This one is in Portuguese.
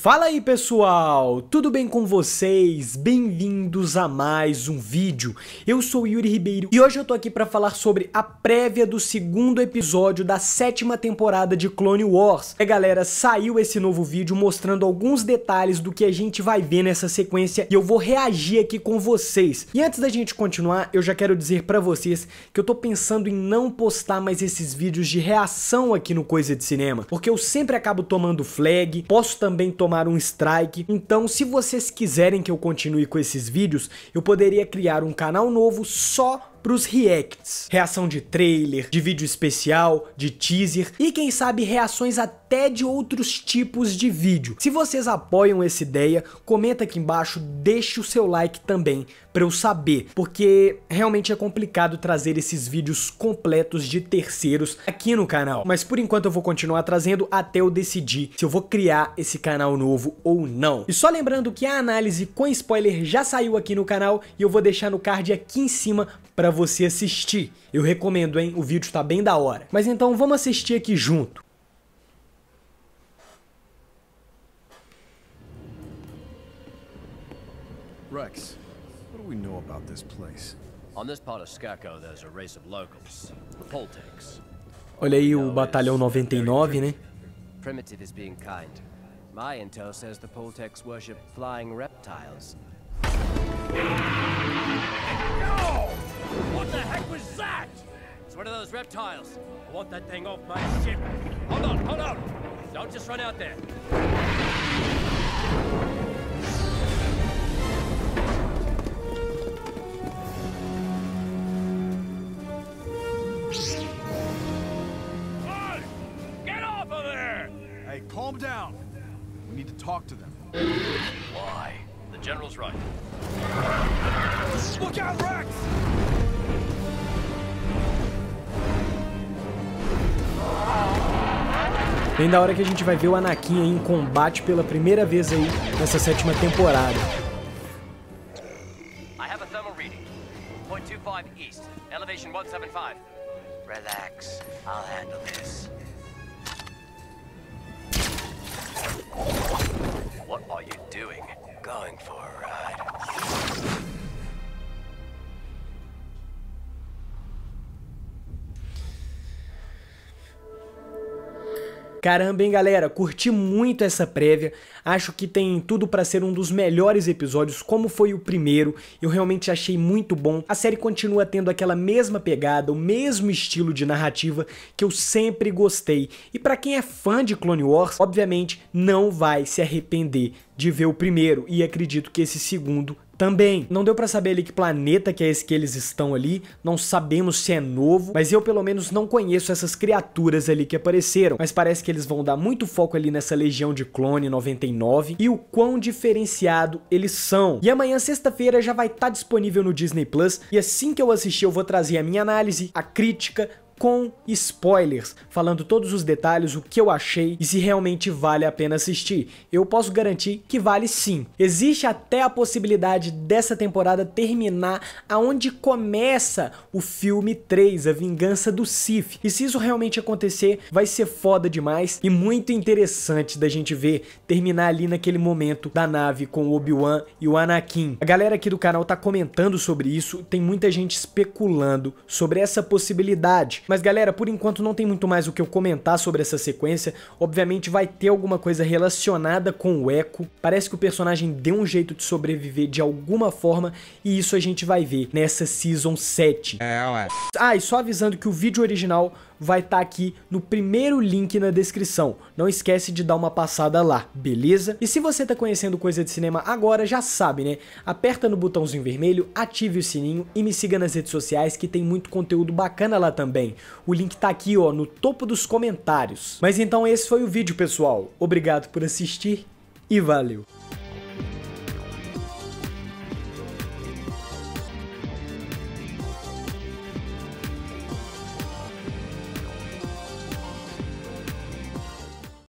Fala aí pessoal, tudo bem com vocês? Bem-vindos a mais um vídeo. Eu sou Yuri Ribeiro e hoje eu tô aqui para falar sobre a prévia do segundo episódio da sétima temporada de Clone Wars. É galera, saiu esse novo vídeo mostrando alguns detalhes do que a gente vai ver nessa sequência e eu vou reagir aqui com vocês. E antes da gente continuar, eu já quero dizer para vocês que eu tô pensando em não postar mais esses vídeos de reação aqui no Coisa de Cinema, porque eu sempre acabo tomando flag, posso também tomar um strike. Então, se vocês quiserem que eu continue com esses vídeos, eu poderia criar um canal novo só pros reacts. Reação de trailer, de vídeo especial, de teaser e quem sabe reações até de outros tipos de vídeo. Se vocês apoiam essa ideia, comenta aqui embaixo, deixe o seu like também para eu saber, porque realmente é complicado trazer esses vídeos completos de terceiros aqui no canal. Mas por enquanto eu vou continuar trazendo até eu decidir se eu vou criar esse canal novo ou não. E só lembrando que a análise com spoiler já saiu aqui no canal e eu vou deixar no card aqui em cima para você assistir. Eu recomendo, hein? O vídeo tá bem da hora. Mas então vamos assistir aqui junto. Rex, what do we know about this place? On this part of Skako, there's a race of locals, the Poltecs. Olha aí o Batalhão 99, né? Primitive is being kind. My intel says the Poltecs worship flying reptiles. No! What the heck was that? It's one of those reptiles. I want that thing off my ship. Hold on, hold on. Don't just run out there. Calm down. We need to talk to them. Why? The general's right. Look out, Rex! Bem da hora que a gente vai ver o Anakin aí em combate pela primeira vez aí nessa sétima temporada. I have a thermal reading. 0.25 east. Elevation 175. Relax. I'll handle this. Thank you. Caramba, hein, galera? Curti muito essa prévia. Acho que tem tudo pra ser um dos melhores episódios, como foi o primeiro. Eu realmente achei muito bom. A série continua tendo aquela mesma pegada, o mesmo estilo de narrativa que eu sempre gostei. E pra quem é fã de Clone Wars, obviamente não vai se arrepender de ver o primeiro. E acredito que esse segundo também. Não deu pra saber ali que planeta que é esse que eles estão ali, não sabemos se é novo, mas eu pelo menos não conheço essas criaturas ali que apareceram, mas parece que eles vão dar muito foco ali nessa legião de clone 99 e o quão diferenciado eles são. E amanhã, sexta-feira, já vai estar tá disponível no Disney Plus e assim que eu assistir eu vou trazer a minha análise, a crítica, com spoilers, falando todos os detalhes, o que eu achei e se realmente vale a pena assistir. Eu posso garantir que vale sim. Existe até a possibilidade dessa temporada terminar aonde começa o filme 3, A Vingança do Sith. E se isso realmente acontecer, vai ser foda demais e muito interessante da gente ver terminar ali naquele momento da nave com o Obi-Wan e o Anakin. A galera aqui do canal tá comentando sobre isso, tem muita gente especulando sobre essa possibilidade. Mas galera, por enquanto não tem muito mais o que eu comentar sobre essa sequência. Obviamente vai ter alguma coisa relacionada com o Echo. Parece que o personagem deu um jeito de sobreviver de alguma forma e isso a gente vai ver nessa Season 7. É, ué. Ah, e só avisando que o vídeo original vai estar tá aqui no primeiro link na descrição. Não esquece de dar uma passada lá, beleza? E se você tá conhecendo coisa de cinema agora, já sabe, né? Aperta no botãozinho vermelho, ative o sininho e me siga nas redes sociais que tem muito conteúdo bacana lá também. O link tá aqui, ó, no topo dos comentários. Mas então esse foi o vídeo, pessoal. Obrigado por assistir e valeu!